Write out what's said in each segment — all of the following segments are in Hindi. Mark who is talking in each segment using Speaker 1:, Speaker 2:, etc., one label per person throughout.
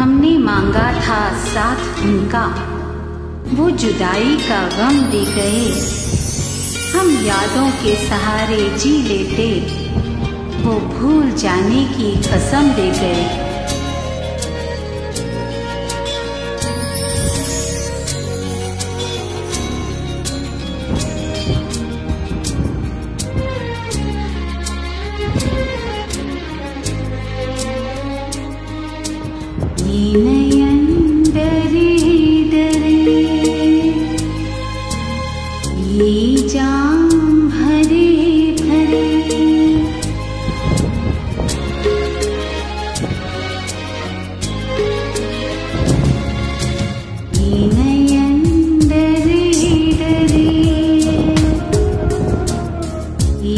Speaker 1: हमने मांगा था साथ उनका। वो जुदाई का गम दे गए। हम यादों के सहारे जी लेते। वो भूल जाने की कसम दे गए।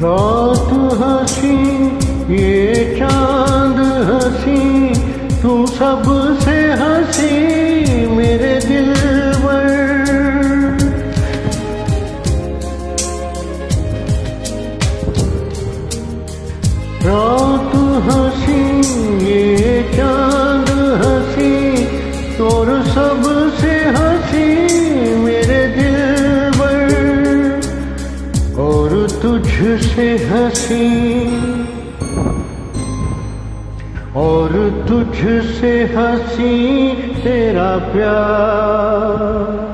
Speaker 2: रात हसी ये चाँद हसी तू सबसे हसी। तुझसे हँसी और तुझसे हँसी तेरा प्यार।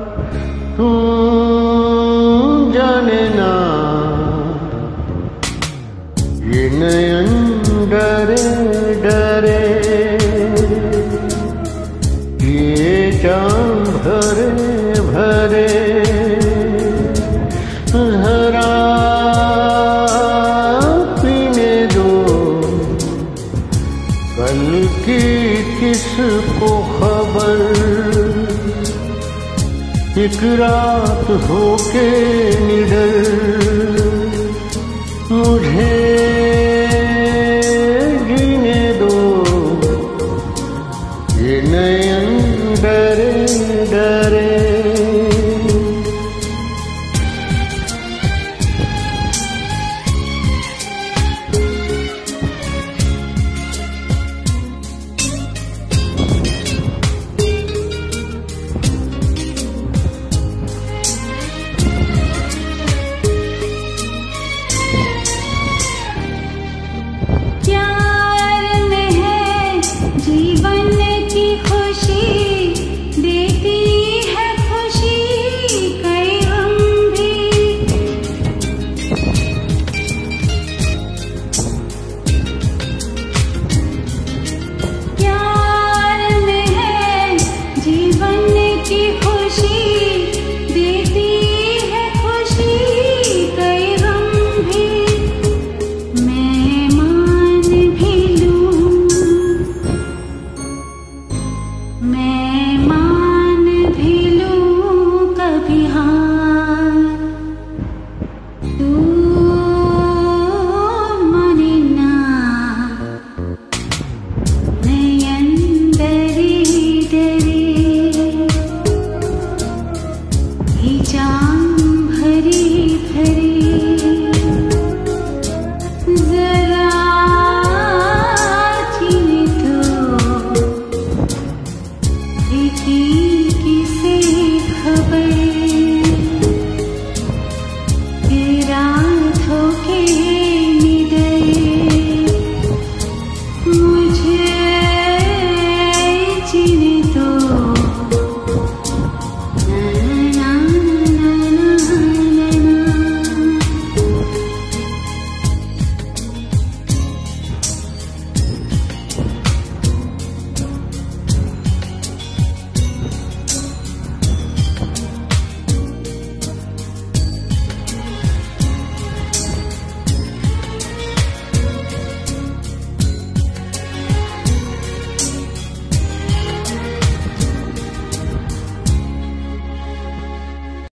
Speaker 2: किसको खबर? एक रात होके निडर। मुझे